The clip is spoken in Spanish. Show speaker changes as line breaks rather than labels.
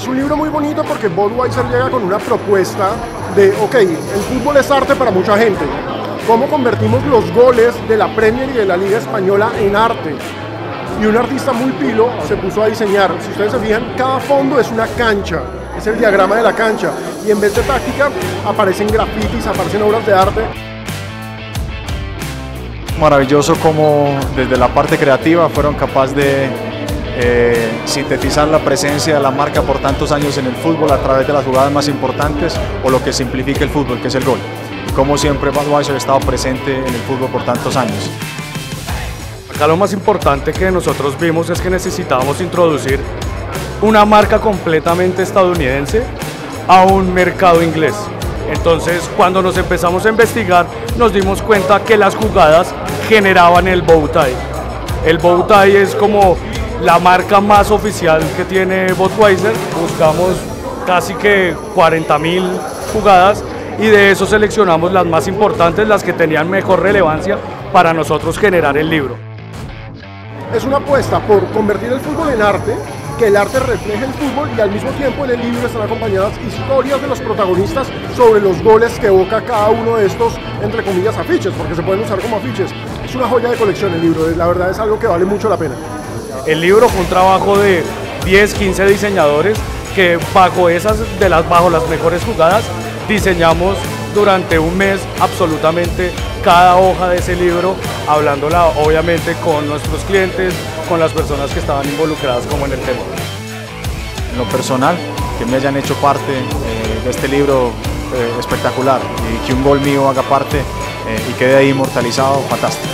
Es un libro muy bonito porque Budweiser llega con una propuesta de, ok, el fútbol es arte para mucha gente. ¿Cómo convertimos los goles de la Premier y de la Liga Española en arte? Y un artista muy pilo se puso a diseñar. Si ustedes se fijan, cada fondo es una cancha, es el diagrama de la cancha. Y en vez de táctica, aparecen grafitis, aparecen obras de arte.
Maravilloso como desde la parte creativa fueron capaces de eh, sintetizar la presencia de la marca por tantos años en el fútbol a través de las jugadas más importantes o lo que simplifica el fútbol, que es el gol. Como siempre Budweiser ha estado presente en el fútbol por tantos años.
Acá lo más importante que nosotros vimos es que necesitábamos introducir una marca completamente estadounidense a un mercado inglés. Entonces, cuando nos empezamos a investigar, nos dimos cuenta que las jugadas generaban el bow tie. El bow tie es como la marca más oficial que tiene Budweiser. Buscamos casi que 40 mil jugadas y de eso seleccionamos las más importantes, las que tenían mejor relevancia para nosotros generar el libro.
Es una apuesta por convertir el fútbol en arte que el arte refleje el fútbol y al mismo tiempo en el libro están acompañadas historias de los protagonistas sobre los goles que evoca cada uno de estos, entre comillas, afiches, porque se pueden usar como afiches. Es una joya de colección el libro, la verdad es algo que vale mucho la pena.
El libro fue un trabajo de 10, 15 diseñadores que bajo, esas de las, bajo las mejores jugadas diseñamos durante un mes absolutamente cada hoja de ese libro, hablándola obviamente con nuestros clientes, con las personas que estaban involucradas como en el tema.
En lo personal, que me hayan hecho parte eh, de este libro eh, espectacular y que un gol mío haga parte eh, y quede ahí inmortalizado, fantástico.